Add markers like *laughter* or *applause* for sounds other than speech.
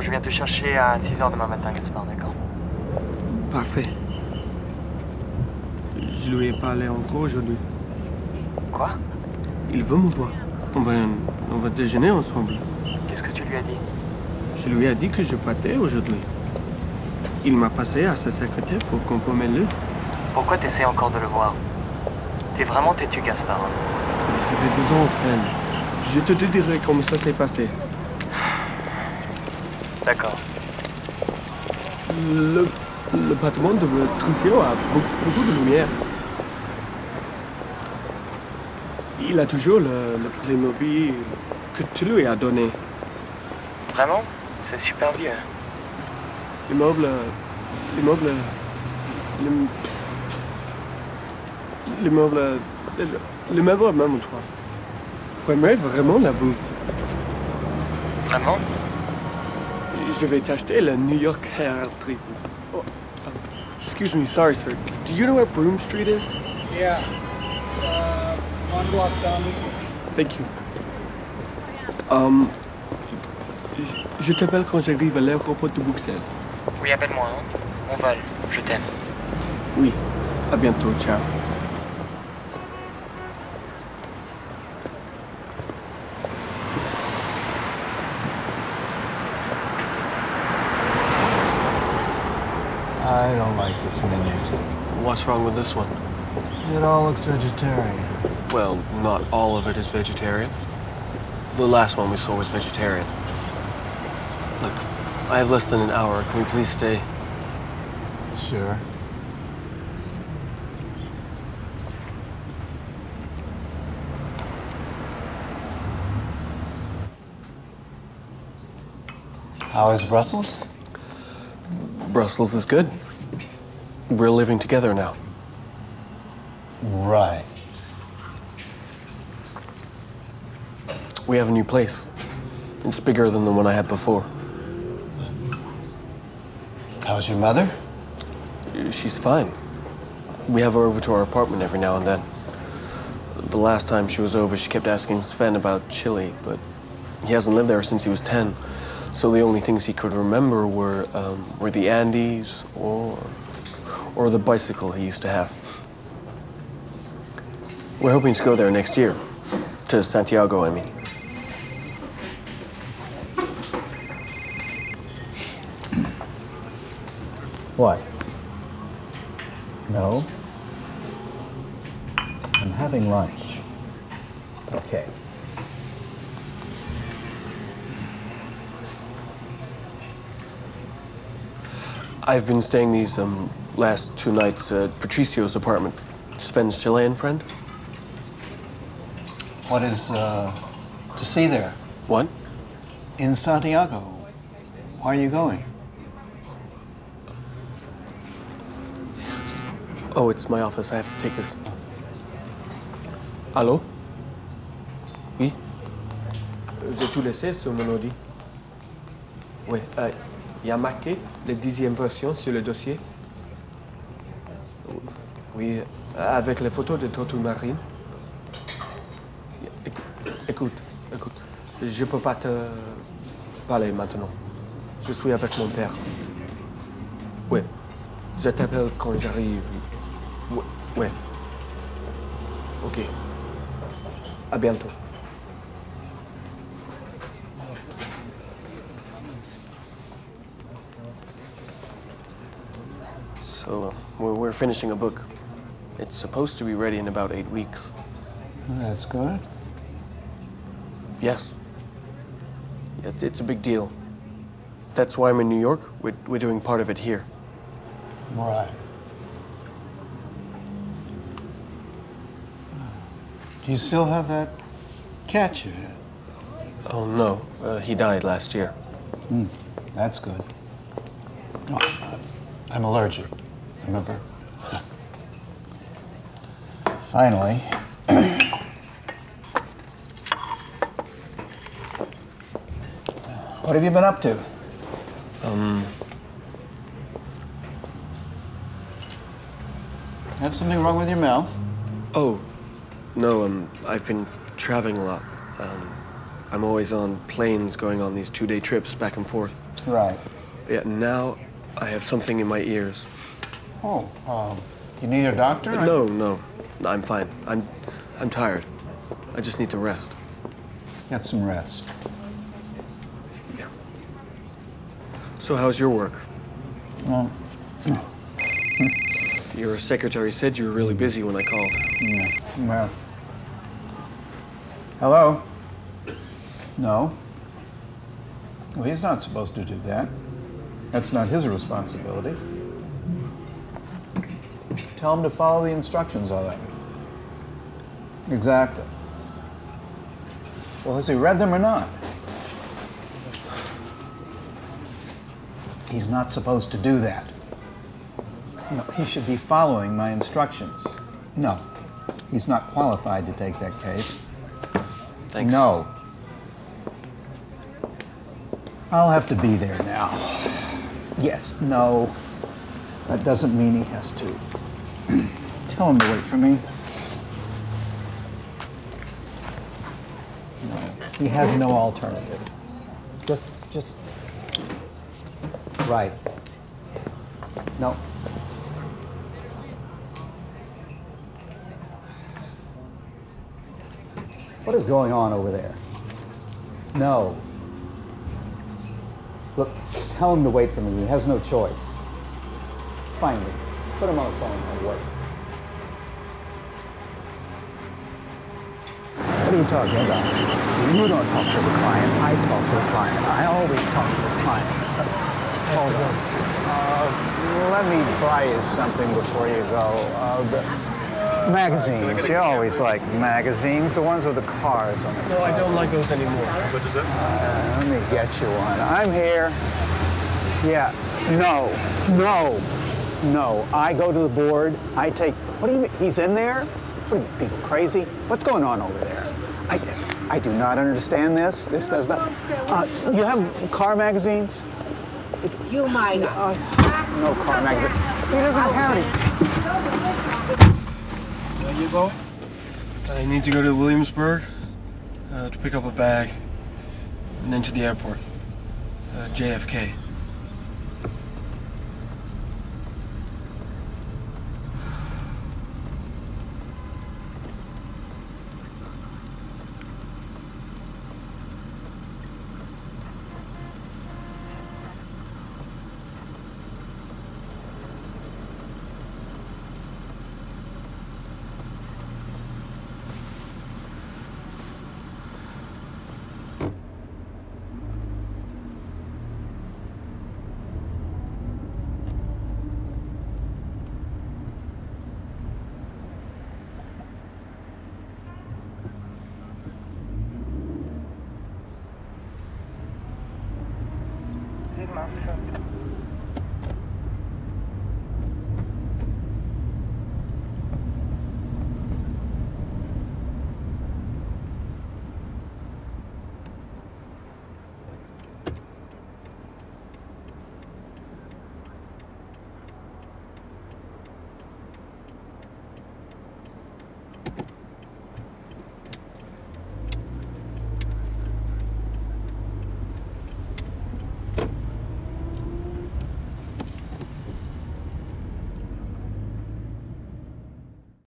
je viens te chercher à 6h demain matin, Gaspard, d'accord Parfait. Je lui ai parlé en gros aujourd'hui. Quoi Il veut me voir. On va, on va déjeuner ensemble. Qu'est-ce que tu lui as dit Je lui ai dit que je partais aujourd'hui. Il m'a passé à sa secrétaire pour conformer le. Pourquoi t'essaies encore de le voir T'es vraiment têtu, Gaspard. Mais ça fait deux ans, Sven. Je te dirai comment ça s'est passé. D'accord. Le, le bâtiment de Truffaut a beaucoup, de lumière. Il a toujours le, le Playmobil que tu lui as donné. Vraiment? C'est super vieux. L'immeuble. L'immeuble. l'im- L'immeuble. L'immeuble à même toi. J'aimerais vraiment la bouffe. Vraiment? Je vais t'acheter le New York Herald Tribune. Oh, excuse me, sorry, sir. Do you know where Broome Street is? Yeah. It's, uh, one block down this way. Thank you. Um, je- je t'appelle quand j'arrive à l'aéroport de Bruxelles. Oui, appelle-moi, hein. On vole. Je t'aime. Oui. À bientôt. Ciao. This menu. What's wrong with this one? It all looks vegetarian. Well, not all of it is vegetarian. The last one we saw was vegetarian. Look, I have less than an hour. Can we please stay? Sure. How is Brussels? Brussels is good. We're living together now. Right. We have a new place. It's bigger than the one I had before. How's your mother? She's fine. We have her over to our apartment every now and then. The last time she was over, she kept asking Sven about Chile, but he hasn't lived there since he was 10. So the only things he could remember were, um, were the Andes or, or the bicycle he used to have. We're hoping to go there next year. To Santiago, I mean. What? No? I'm having lunch. Okay. I've been staying these um, last two nights at Patricio's apartment. Sven's Chilean friend. What is uh, to see there? What? In Santiago. Why are you going? Oh, it's my office. I have to take this. Allô? Oui? J'ai tout laissé sur mon ordi. Oui. euh, Il y a marqué la dixième version sur le dossier. Oui, avec les photos de Tortue Marine. Écoute, écoute, je peux pas te parler maintenant. Je suis avec mon père. Oui. Je t'appelle quand j'arrive. Oui. Ok. À bientôt. So, we're finishing a book. It's supposed to be ready in about eight weeks. That's good. Yes. It's, it's a big deal. That's why I'm in New York. We're, we're doing part of it here. Right. Do you still have that cat you had? Oh, no. Uh, he died last year. That's good. Oh, I'm allergic, remember? Finally. what have you been up to? Um, Have something wrong with your mouth? oh, no, um, I've been traveling a lot. Um, I'm always on planes going on these two day trips back and forth. Right. Yeah, now I have something in my ears. Oh, um, you need a doctor? I- No, no, I'm fine. I'm, I'm tired. I just need to rest. Get some rest. Yeah. So how's your work? Well, *laughs* Your secretary said you were really busy when I called. yeah, well. Hello? No. Well, he's not supposed to do that. That's not his responsibility. Tell him to follow the instructions, all right. Exactly. Well, has he read them or not? He's not supposed to do that. No, he should be following my instructions. No, he's not qualified to take that case. Thanks. No. I'll have to be there now. Yes, no. That doesn't mean he has to. Tell him to wait for me. No, he has no alternative. Just, just. Right. No. What is going on over there? No. Look, tell him to wait for me. He has no choice. Finally, put him on the phone and wait. What are you talking about? You don't talk to the client. I talk to the client. I always talk to the client. Hold on. Uh, let me buy you something before you go. Uh, the magazines. You always like magazines, the ones with the cars on it. No, I don't like those anymore. Uh, let me get you one. I'm here. Yeah. No. No. No. I go to the board. I take. What do you mean? He's in there? What are you people crazy? What's going on over there? I, I do not understand this. This does not. Uh, you have car magazines? You might. Uh, no car magazine. He doesn't have any. There you go. I need to go to Williamsburg uh, to pick up a bag, and then to the airport. Uh, JFK. motion.